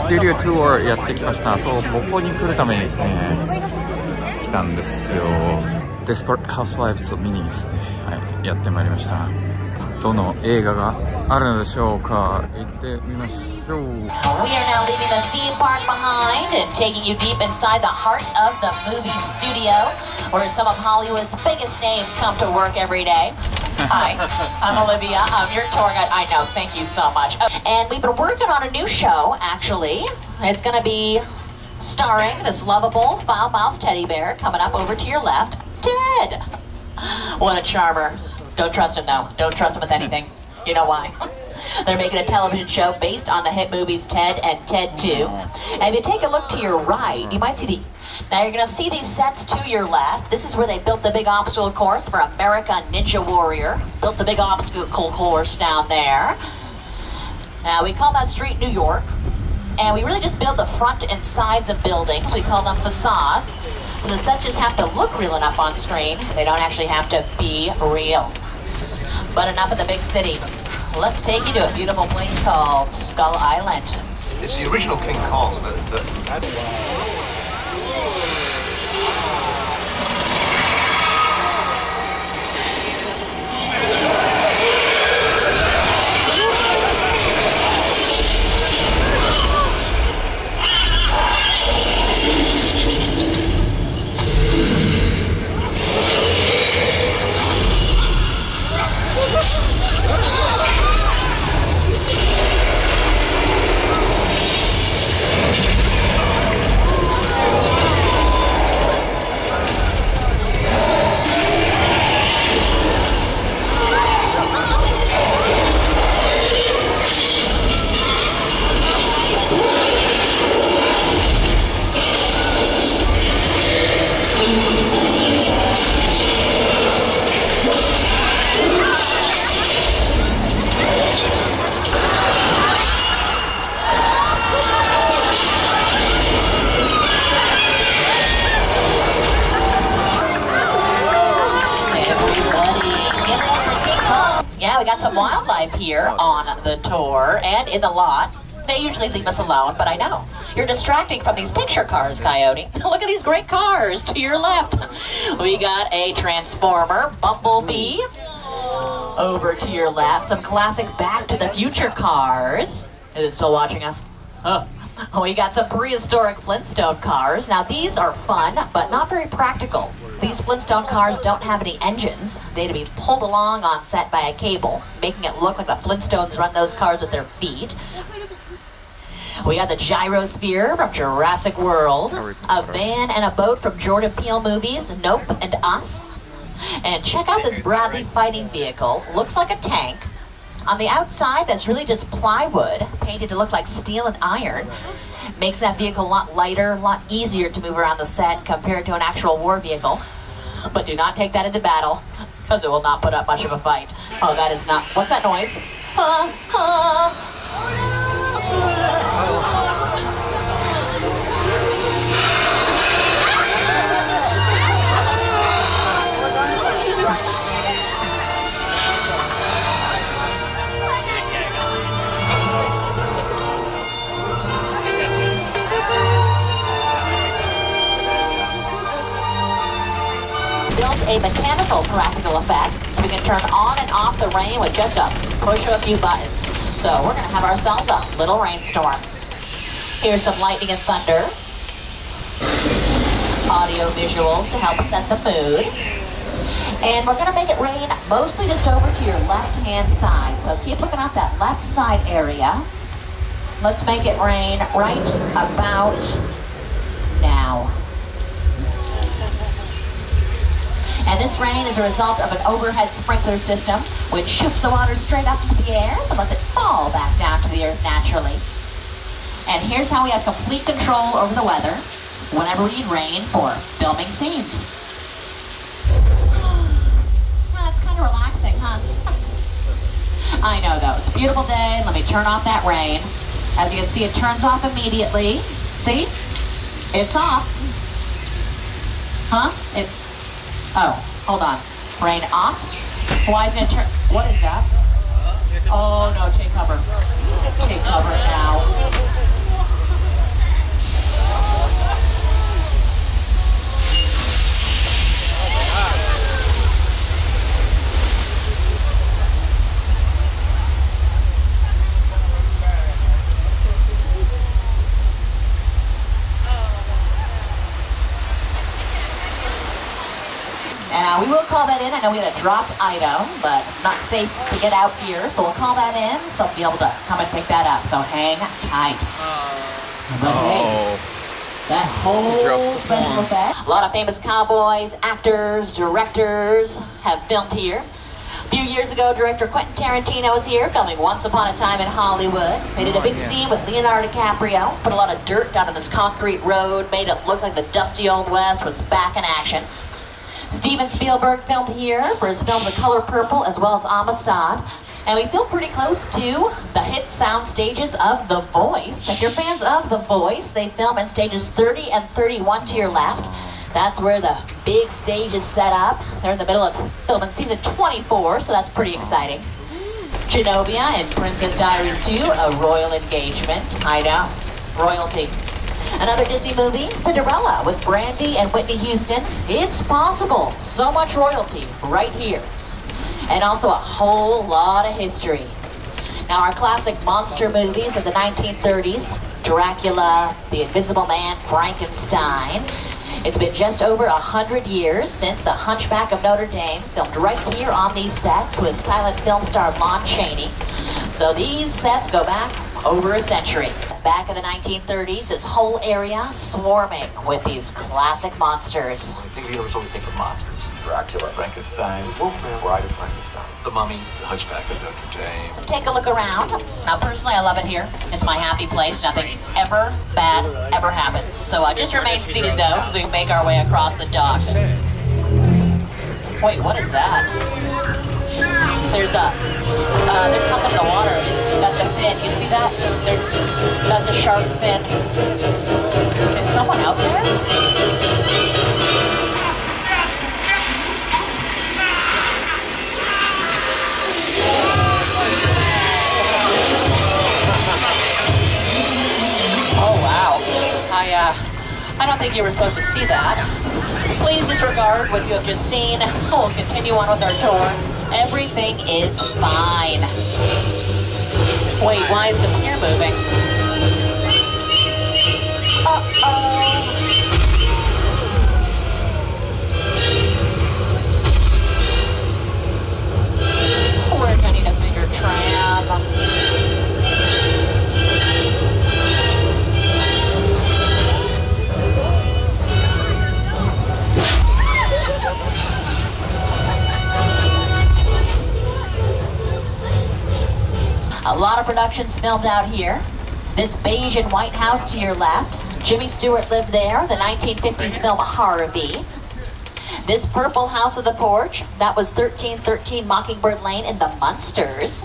ステリオ2をやってきました。そうここに来るためにですね来たんですよ。デスパレットハウスワイプスを見にですね、はい、やってまいりました。どの映画があるのでしょうか行ってみましょう We are now leaving the theme park behind and taking you deep inside the heart of the movie studio where some of Hollywood's biggest names come to work every day. Hi, I'm Olivia. I'm your tour guide. I know, thank you so much. And we've been working on a new show, actually. It's going to be starring this lovable, foul mouthed teddy bear coming up over to your left, Ted. What a charmer. Don't trust him, though. Don't trust him with anything. You know why? They're making a television show based on the hit movies Ted and Ted 2. And if you take a look to your right, you might see the. Now you're going to see these sets to your left. This is where they built the big obstacle course for America Ninja Warrior. Built the big obstacle course down there. Now we call that street New York. And we really just build the front and sides of buildings. We call them facades. So the sets just have to look real enough on screen. They don't actually have to be real. But enough of the big city. Let's take you to a beautiful place called Skull Island. It's the original King Kong that we got some wildlife here oh. on the tour and in the lot. They usually leave us alone, but I know. You're distracting from these picture cars, Coyote. Look at these great cars to your left. We got a Transformer, Bumblebee. Over to your left, some classic Back to the Future cars. It is still watching us. Huh. We got some prehistoric Flintstone cars. Now, these are fun, but not very practical. These Flintstone cars don't have any engines. They had to be pulled along on set by a cable, making it look like the Flintstones run those cars with their feet. We got the gyrosphere from Jurassic World, a van and a boat from Jordan Peele movies, Nope and Us. And check out this Bradley fighting vehicle. Looks like a tank. On the outside, that's really just plywood, painted to look like steel and iron. Makes that vehicle a lot lighter, a lot easier to move around the set compared to an actual war vehicle. But do not take that into battle, because it will not put up much of a fight. Oh, that is not. What's that noise? Ha, ha. Rain with just a push of a few buttons. So we're going to have ourselves a little rainstorm. Here's some lightning and thunder. Audio visuals to help set the mood. And we're going to make it rain mostly just over to your left-hand side. So keep looking at that left side area. Let's make it rain right about now. And this rain is a result of an overhead sprinkler system, which shoots the water straight up into the air and lets it fall back down to the earth naturally. And here's how we have complete control over the weather whenever we need rain for filming scenes. Well, kind of relaxing, huh? I know though, it's a beautiful day. Let me turn off that rain. As you can see, it turns off immediately. See? It's off. Huh? It Oh, hold on. Brain off. Why isn't it turn? What is that? Oh no, take cover. Take cover now. call that in. I know we had a dropped item, but not safe to get out here, so we'll call that in. So we'll be able to come and pick that up. So hang tight. But hey, Oh, that whole dropped the special effect. A lot of famous cowboys, actors, directors have filmed here. A few years ago, director Quentin Tarantino was here filming Once Upon a Time in Hollywood. They did a big yeah. scene with Leonardo DiCaprio, put a lot of dirt down on this concrete road, made it look like the dusty old West was back in action. Steven Spielberg filmed here for his films The Color Purple as well as Amistad. And we feel pretty close to the hit sound stages of The Voice. If you're fans of The Voice, they film in stages 30 and 31 to your left. That's where the big stage is set up. They're in the middle of filming season 24, so that's pretty exciting. Genovia and Princess Diaries 2, a royal engagement. I know. Royalty. Another Disney movie, Cinderella, with Brandy and Whitney Houston. It's possible. So much royalty right here. And also a whole lot of history. Now, our classic monster movies of the 1930s Dracula, The Invisible Man, Frankenstein. It's been just over a hundred years since The Hunchback of Notre Dame, filmed right here on these sets with silent film star Lon Chaney. So these sets go back over a century. Back in the 1930s, this whole area swarming with these classic monsters. When you think of the universe, what do you think of monsters? Dracula, Frankenstein, Wolfman, Bride of Frankenstein. The Mummy. The Hunchback of Notre Dame. Take a look around. Now, personally, I love it here. It's my happy place. Nothing ever bad ever happens. So uh, just remain seated, though, as we make our way across the dock. Wait, what is that? There's a, uh, there's something in the water. That's a fin. You see that? There's, that's a shark fin. Is someone out there? Oh uh I don't think you were supposed to see that. Please disregard what you have just seen. We'll continue on with our tour. Everything is fine. Wait, why is the pier moving? Uh-oh. Productions filmed out here. This beige and white house to your left, Jimmy Stewart lived there, the 1950s film Harvey. This purple house with the porch, that was 1313 Mockingbird Lane in the Munsters.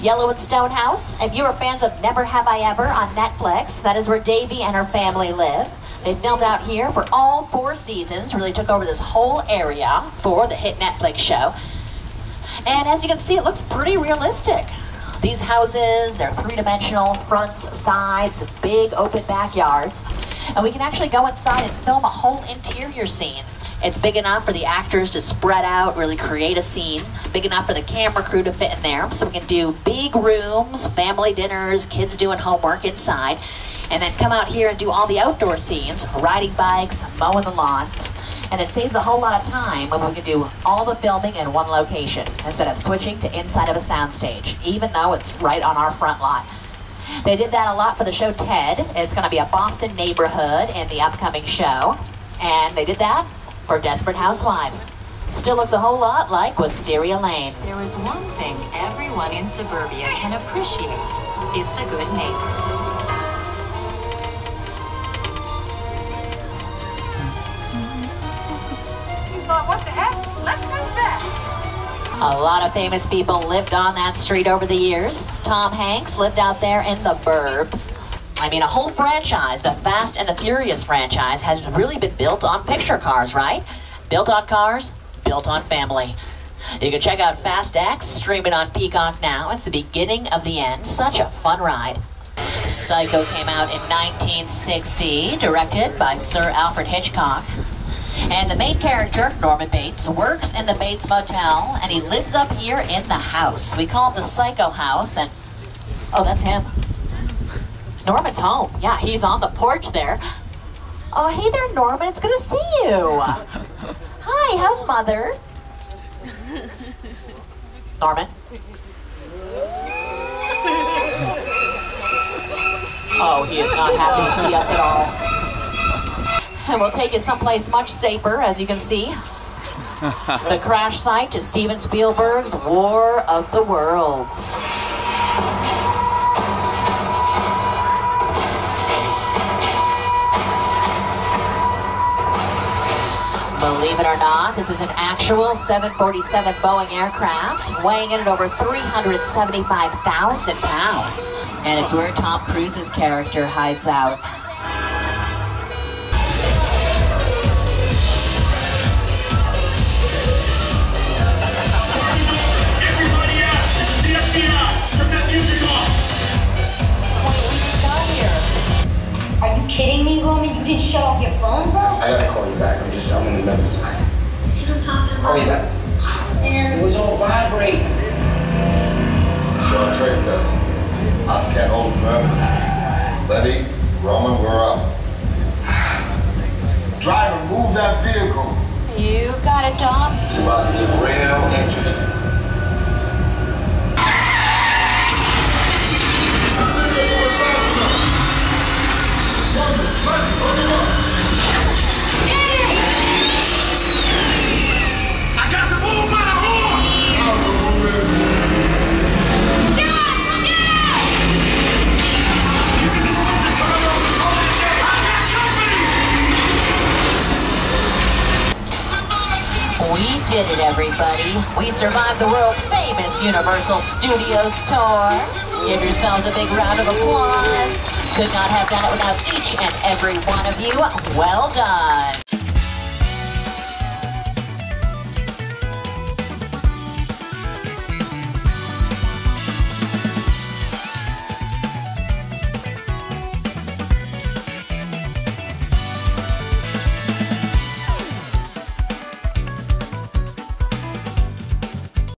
Yellow and Stone House, if you are fans of Never Have I Ever on Netflix, that is where Devi and her family live. They filmed out here for all four seasons, really took over this whole area for the hit Netflix show. And as you can see, it looks pretty realistic. These houses, they're three-dimensional, fronts, sides, big open backyards. And we can actually go inside and film a whole interior scene. It's big enough for the actors to spread out, really create a scene. Big enough for the camera crew to fit in there. So we can do big rooms, family dinners, kids doing homework inside. And then come out here and do all the outdoor scenes, riding bikes, mowing the lawn. And it saves a whole lot of time when we can do all the filming in one location instead of switching to inside of a soundstage, even though it's right on our front lot. They did that a lot for the show Ted. It's going to be a Boston neighborhood in the upcoming show. And they did that for Desperate Housewives. Still looks a whole lot like Wisteria Lane. There is one thing everyone in suburbia can appreciate. It's a good neighbor. A lot of famous people lived on that street over the years. Tom Hanks lived out there in the burbs. I mean, a whole franchise, the Fast and the Furious franchise, has really been built on picture cars, right? Built on cars, built on family. You can check out Fast X, streaming on Peacock now. It's the beginning of the end. Such a fun ride. Psycho came out in 1960, directed by Sir Alfred Hitchcock. And the main character, Norman Bates, works in the Bates Motel, and he lives up here in the house. We call it the Psycho House, and oh, that's him. Norman's home. Yeah, he's on the porch there. Oh, hey there, Norman. It's good to see you. Hi, how's mother? Norman? Oh, he is not happy to see us at all. And we'll take you someplace much safer, as you can see. The crash site to Steven Spielberg's War of the Worlds. Believe it or not, this is an actual 747 Boeing aircraft, weighing in at over 375,000 pounds. And it's where Tom Cruise's character hides out. Can't hold him forever. Letty, Roman, we're up. Driver, move that vehicle. You got it, Tom. It's about to get real interesting. We survived the world famous Universal Studios tour. Give yourselves a big round of applause. Could not have done it without each and every one of you. Well done.